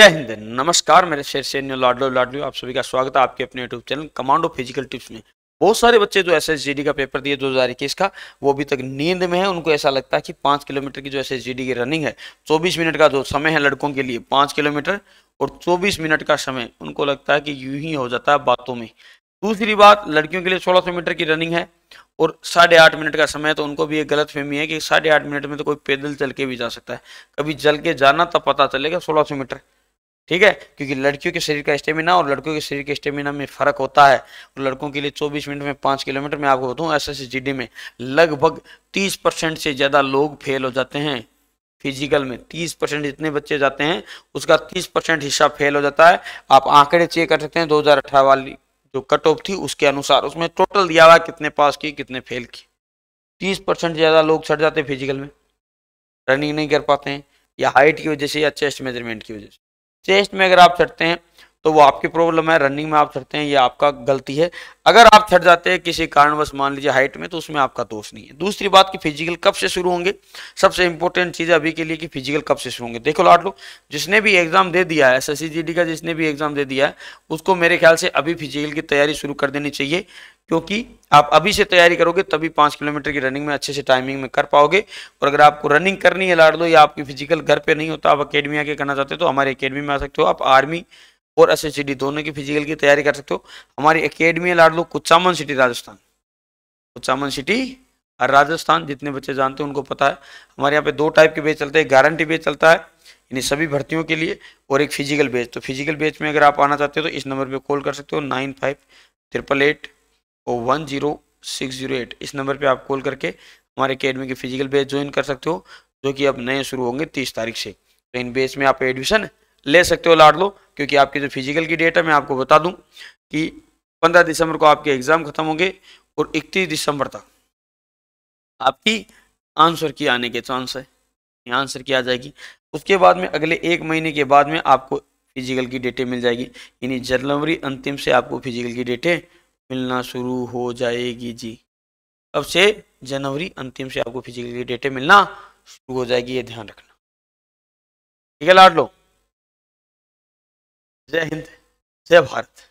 जय हिंद। नमस्कार, मेरे शेर से लाडलो लाडलो, आप सभी का स्वागत है आपके अपने YouTube channel commando physical tips में। बहुत सारे बच्चे जो एस का पेपर दिए दो हज़ार इक्कीस का वो अभी तक नींद में है। उनको ऐसा लगता है कि पाँच किलोमीटर की जो एसएसजीडी की रनिंग है, चौबीस मिनट का जो समय है लड़कों के लिए, पाँच किलोमीटर और चौबीस मिनट का समय, उनको लगता है कि यूँ ही हो जाता है बातों में। दूसरी बात, लड़कियों के लिए सोलह मीटर की रनिंग है और साढ़े आठ मिनट का समय है तो उनको भी एक गलत फहमी है कि साढ़े आठ मिनट में तो कोई पैदल चल के भी जा सकता है। कभी चल के जाना, तब पता चलेगा सोलह सौ मीटर। ठीक है? क्योंकि लड़कियों के शरीर का स्टेमिना और लड़कों के शरीर के स्टेमिना में फ़र्क होता है। और लड़कों के लिए 24 मिनट में पाँच किलोमीटर में आपको बताऊँ एस एस में लगभग 30 परसेंट से ज़्यादा लोग फेल हो जाते हैं। फ़िज़िकल में 30 परसेंट जितने बच्चे जाते हैं, उसका 30 परसेंट हिस्सा फेल हो जाता है। आप आंकड़े चेक कर सकते हैं, दो हज़ार अठारह वाली जो कट ऑफ़ थी, उसके अनुसार उसमें टोटल दिया हुआ कितने पास की कितने फेल की तीस परसेंट ज़्यादा लोग छट जाते हैं फ़िज़िकल में, रनिंग नहीं कर पाते हैं, या हाइट की वजह से या चेस्ट मेज़रमेंट की वजह से। चेस्ट में अगर आप चढ़ते हैं तो वो आपकी प्रॉब्लम है रनिंग में आप चढ़ते हैं, ये आपका गलती है। अगर आप चढ़ जाते हैं किसी कारणवश, मान लीजिए हाइट में तो उसमें आपका दोष नहीं है। दूसरी बात कि फ़िज़िकल कब से शुरू होंगे? सबसे इंपॉर्टेंट चीज़ अभी के लिए कि फ़िज़िकल कब से शुरू होंगे। देखो लाट लो जिसने भी एग्ज़ाम दे दिया है एस एस का जिसने भी एग्ज़ाम दे दिया है, उसको मेरे ख्याल से अभी फ़िज़िकल की तैयारी शुरू कर देनी चाहिए, क्योंकि आप अभी से तैयारी करोगे, तभी पाँच किलोमीटर की रनिंग में अच्छे से टाइमिंग में कर पाओगे। और अगर आपको रनिंग करनी है लाड़ दो या आपकी फ़िज़िकल घर पे नहीं होता, आप अकेडमी आके करना चाहते हो तो हमारे अकेडमी में आ सकते हो। आप आर्मी और एस दोनों की फ़िज़िकल की तैयारी कर सकते हो। हमारी अकेडमी है लाड़ लो कुचामन सिटी राजस्थान। कुचामन सिटी और राजस्थान, जितने बच्चे जानते हैं उनको पता है। हमारे यहाँ पे दो टाइप के बेच चलते हैं गारंटी बेच चलता है, यानी सभी भर्तियों के लिए, और एक फ़िज़िकल बेच तो फ़िज़िकल बेच में अगर आप आना चाहते हो तो इस नंबर पे कॉल कर सकते हो नाइन फाइव ट्रिपल एट और one zero six zero eight इस नंबर पे आप कॉल करके हमारे अकेडमी के फ़िज़िकल बेच ज्वाइन कर सकते हो, जो कि अब नए शुरू होंगे तीस तारीख से। तो इन बेच में आप एडमिशन ले सकते हो लाड लो क्योंकि आपकी जो फ़िज़िकल की डेट है मैं आपको बता दूँ कि पंद्रह दिसंबर को आपके एग्ज़ाम खत्म होंगे और इकतीस दिसंबर तक आपकी आंसर की आने के चांस है। आंसर की आ जाएगी। उसके बाद में अगले एक महीने के बाद में आपको फ़िज़िकल की डेटें मिल जाएगी। यानी जनवरी अंतिम से आपको फ़िज़िकल की डेटें मिलना शुरू हो जाएगी जी। अब से जनवरी अंतिम से आपको फ़िज़िकल की डेटें मिलना शुरू हो जाएगी, ये ध्यान रखना। ठीक है लाड लो जय हिंद जय भारत।